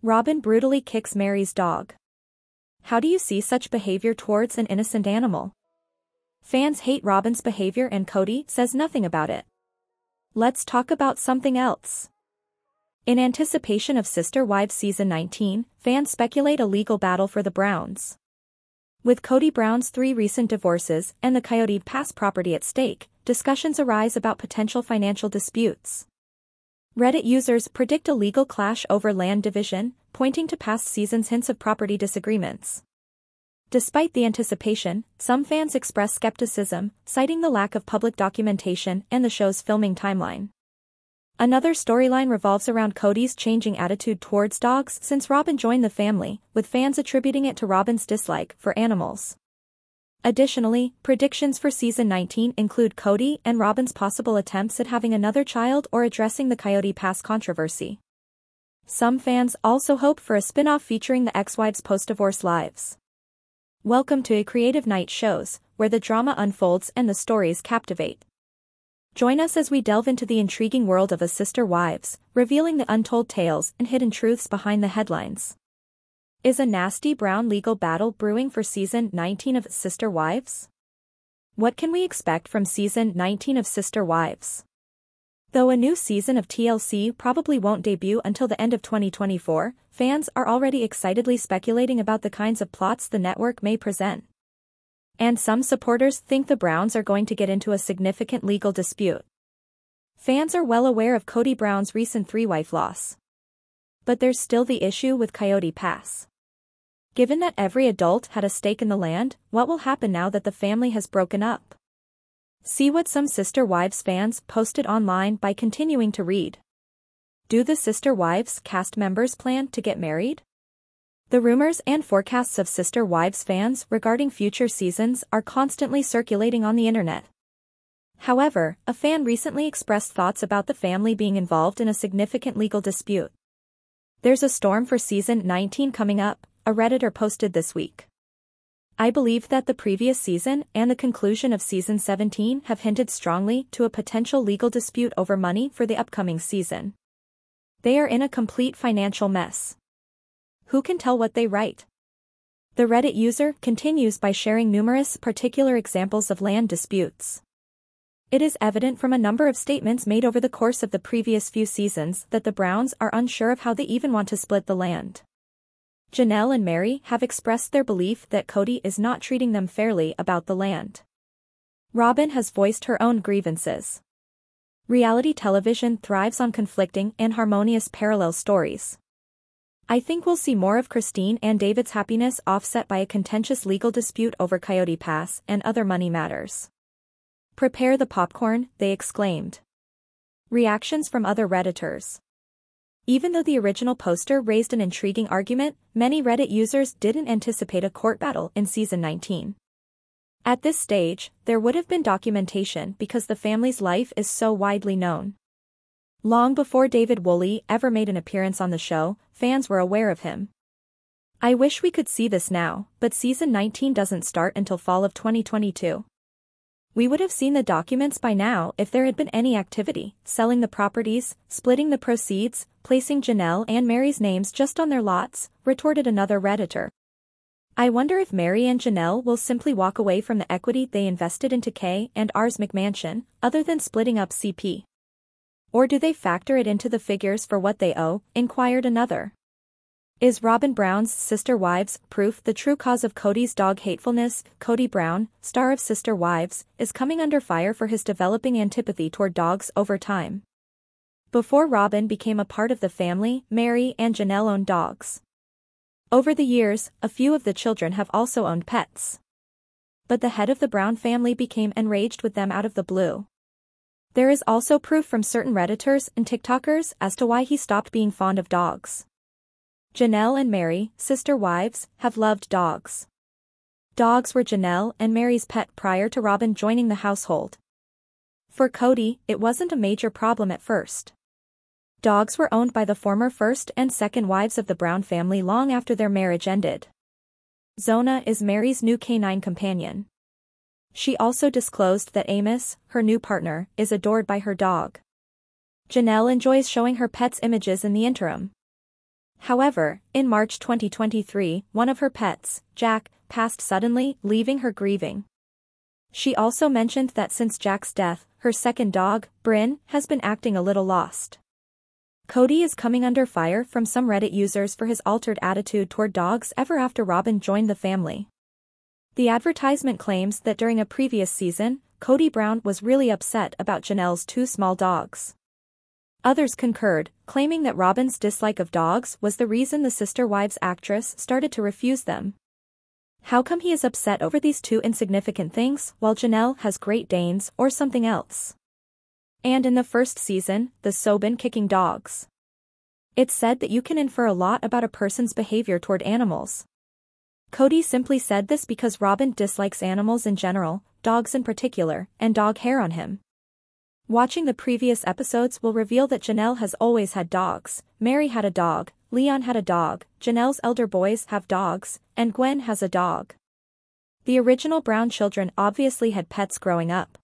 Robyn brutally kicks Meri's dog. How do you see such behavior towards an innocent animal? Fans hate Robyn's behavior and Kody says nothing about it. Let's talk about something else. In anticipation of Sister Wives Season 19, fans speculate a legal battle for the Browns. With Kody Brown's three recent divorces and the Coyote Pass property at stake, discussions arise about potential financial disputes. Reddit users predict a legal clash over land division, pointing to past seasons' hints of property disagreements. Despite the anticipation, some fans express skepticism, citing the lack of public documentation and the show's filming timeline. Another storyline revolves around Kody's changing attitude towards dogs since Robyn joined the family, with fans attributing it to Robyn's dislike for animals. Additionally, predictions for season 19 include Kody and Robyn's possible attempts at having another child or addressing the Coyote Pass controversy. Some fans also hope for a spin-off featuring the ex-wives' post-divorce lives. Welcome to a creative night shows, where the drama unfolds and the stories captivate. Join us as we delve into the intriguing world of A Sister Wives, revealing the untold tales and hidden truths behind the headlines. Is a nasty brown legal battle brewing for season 19 of Sister Wives? What can we expect from season 19 of Sister Wives? Though a new season of TLC probably won't debut until the end of 2024, fans are already excitedly speculating about the kinds of plots the network may present. And some supporters think the Browns are going to get into a significant legal dispute. Fans are well aware of Kody Brown's recent three-wife loss. But there's still the issue with Coyote Pass. Given that every adult had a stake in the land, what will happen now that the family has broken up? See what some Sister Wives fans posted online by continuing to read. Do the Sister Wives cast members plan to get married? The rumors and forecasts of Sister Wives fans regarding future seasons are constantly circulating on the internet. However, a fan recently expressed thoughts about the family being involved in a significant legal dispute. There's a storm for season 19 coming up, a Redditor posted this week. I believe that the previous season and the conclusion of season 17 have hinted strongly to a potential legal dispute over money for the upcoming season. They are in a complete financial mess. Who can tell what they write? The Reddit user continues by sharing numerous particular examples of land disputes. It is evident from a number of statements made over the course of the previous few seasons that the Browns are unsure of how they even want to split the land. Janelle and Meri have expressed their belief that Kody is not treating them fairly about the land. Robyn has voiced her own grievances. Reality television thrives on conflicting and harmonious parallel stories. I think we'll see more of Christine and David's happiness offset by a contentious legal dispute over Coyote Pass and other money matters. Prepare the popcorn, they exclaimed. Reactions from other Redditors. Even though the original poster raised an intriguing argument, many Reddit users didn't anticipate a court battle in Season 19. At this stage, there would have been documentation because the family's life is so widely known. Long before David Woolley ever made an appearance on the show, fans were aware of him. I wish we could see this now, but Season 19 doesn't start until fall of 2022. We would have seen the documents by now if there had been any activity, selling the properties, splitting the proceeds, placing Janelle and Meri's names just on their lots, retorted another Redditor. I wonder if Meri and Janelle will simply walk away from the equity they invested into K and R's McMansion, other than splitting up CP. Or do they factor it into the figures for what they owe, inquired another. Is Robyn Brown's Sister Wives proof the true cause of Kody's dog hatefulness? Kody Brown, star of Sister Wives, is coming under fire for his developing antipathy toward dogs over time. Before Robyn became a part of the family, Meri and Janelle owned dogs. Over the years, a few of the children have also owned pets. But the head of the Brown family became enraged with them out of the blue. There is also proof from certain Redditors and TikTokers as to why he stopped being fond of dogs. Janelle and Meri, sister wives, have loved dogs. Dogs were Janelle and Meri's pet prior to Robyn joining the household. For Kody, it wasn't a major problem at first. Dogs were owned by the former first and second wives of the Brown family long after their marriage ended. Zona is Meri's new canine companion. She also disclosed that Amos, her new partner, is adored by her dog. Janelle enjoys showing her pets images in the interim. However, in March 2023, one of her pets, Jack, passed suddenly, leaving her grieving. She also mentioned that since Jack's death, her second dog, Bryn, has been acting a little lost. Kody is coming under fire from some Reddit users for his altered attitude toward dogs ever after Robyn joined the family. The advertisement claims that during a previous season, Kody Brown was really upset about Janelle's two small dogs. Others concurred, claiming that Robyn's dislike of dogs was the reason the Sister Wives actress started to refuse them. How come he is upset over these two insignificant things while Janelle has Great Danes or something else? And in the first season, the Sobin kicking dogs. It's said that you can infer a lot about a person's behavior toward animals. Kody simply said this because Robyn dislikes animals in general, dogs in particular, and dog hair on him. Watching the previous episodes will reveal that Janelle has always had dogs, Meri had a dog, Leon had a dog, Janelle's elder boys have dogs, and Gwen has a dog. The original Brown children obviously had pets growing up.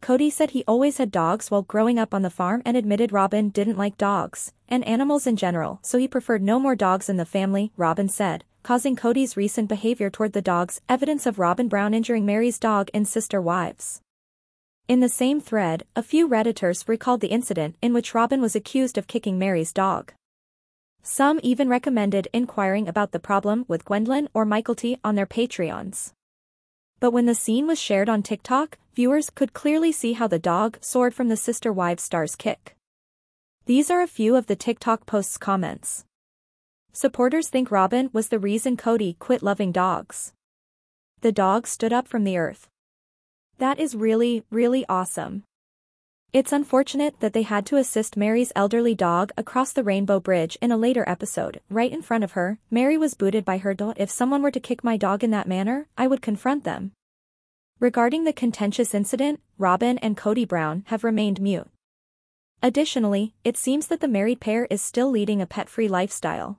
Kody said he always had dogs while growing up on the farm and admitted Robyn didn't like dogs, and animals in general, so he preferred no more dogs in the family, Robyn said, causing Kody's recent behavior toward the dogs evidence of Robyn Brown injuring Meri's dog in Sister Wives. In the same thread, a few Redditors recalled the incident in which Robyn was accused of kicking Meri's dog. Some even recommended inquiring about the problem with Gwendlyn or Mykelti on their Patreons. But when the scene was shared on TikTok, viewers could clearly see how the dog soared from the Sister Wives star's kick. These are a few of the TikTok post's comments. Supporters think Robyn was the reason Kody quit loving dogs. The dog stood up from the earth. That is really, really awesome. It's unfortunate that they had to assist Meri's elderly dog across the Rainbow Bridge in a later episode, right in front of her, Meri was booted by her dog. If someone were to kick my dog in that manner, I would confront them. Regarding the contentious incident, Robyn and Kody Brown have remained mute. Additionally, it seems that the married pair is still leading a pet-free lifestyle.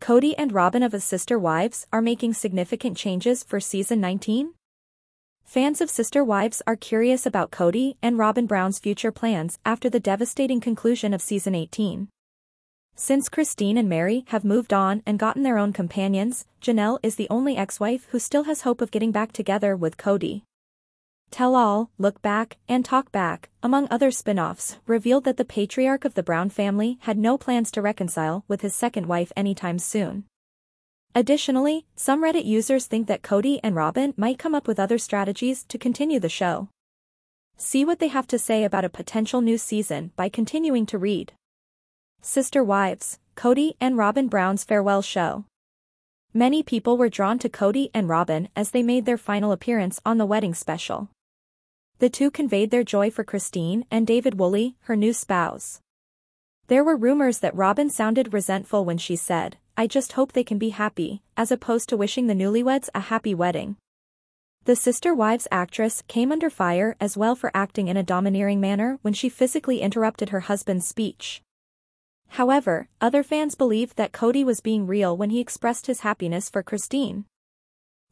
Kody and Robyn of the Sister Wives are making significant changes for season 19, Fans of Sister Wives are curious about Kody and Robyn Brown's future plans after the devastating conclusion of season 18. Since Christine and Meri have moved on and gotten their own companions, Janelle is the only ex-wife who still has hope of getting back together with Kody. Tell All, Look Back, and Talk Back, among other spin-offs, revealed that the patriarch of the Brown family had no plans to reconcile with his second wife anytime soon. Additionally, some Reddit users think that Kody and Robyn might come up with other strategies to continue the show. See what they have to say about a potential new season by continuing to read. Sister Wives, Kody and Robyn Brown's farewell show. Many people were drawn to Kody and Robyn as they made their final appearance on the wedding special. The two conveyed their joy for Christine and David Woolley, her new spouse. There were rumors that Robyn sounded resentful when she said, I just hope they can be happy, as opposed to wishing the newlyweds a happy wedding. The Sister Wives actress came under fire as well for acting in a domineering manner when she physically interrupted her husband's speech. However, other fans believed that Kody was being real when he expressed his happiness for Christine.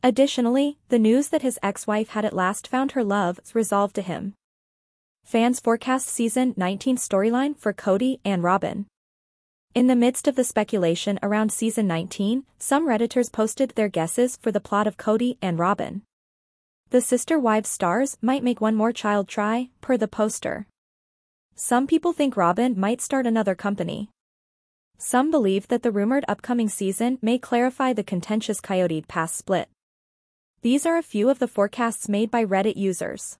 Additionally, the news that his ex-wife had at last found her love resolved to him. Fans forecast season 19 storyline for Kody and Robyn. In the midst of the speculation around season 19, some Redditors posted their guesses for the plot of Kody and Robyn. The sister wives stars might make one more child try, per the poster. Some people think Robyn might start another company. Some believe that the rumored upcoming season may clarify the contentious Coyote Pass split. These are a few of the forecasts made by Reddit users.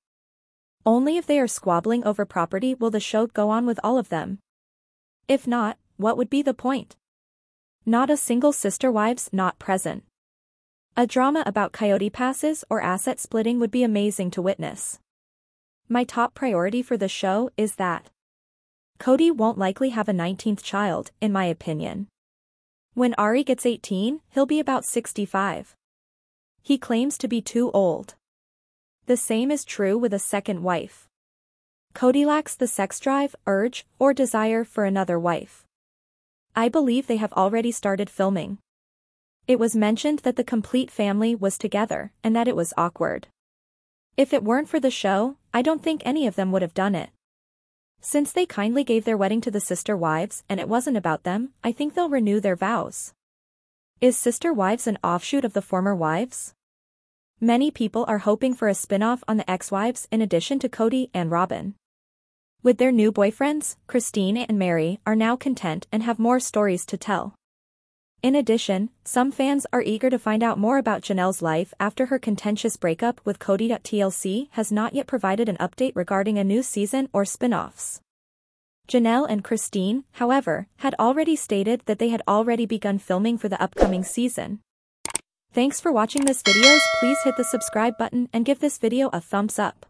Only if they are squabbling over property will the show go on with all of them. If not, what would be the point? Not a single sister wives not present. A drama about coyote passes or asset splitting would be amazing to witness. My top priority for the show is that Kody won't likely have a 19th child, in my opinion. When Ari gets 18, he'll be about 65. He claims to be too old. The same is true with a second wife. Kody lacks the sex drive, urge, or desire for another wife. I believe they have already started filming. It was mentioned that the complete family was together and that it was awkward. If it weren't for the show, I don't think any of them would have done it. Since they kindly gave their wedding to the sister wives and it wasn't about them, I think they'll renew their vows. Is Sister Wives an offshoot of the former wives? Many people are hoping for a spin-off on the ex-wives in addition to Kody and Robyn. With their new boyfriends, Christine and Meri are now content and have more stories to tell. In addition, some fans are eager to find out more about Janelle's life after her contentious breakup with Kody. TLC has not yet provided an update regarding a new season or spin-offs. Janelle and Christine, however, had already stated that they had already begun filming for the upcoming season. Thanks for watching this videos please hit the subscribe button and give this video a thumbs up.